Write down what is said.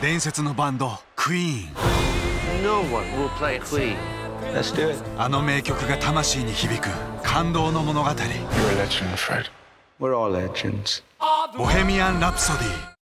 伝説のバンドクイーン。あの名曲が魂に響く感動の物語。ボヘミアン・ラプソディ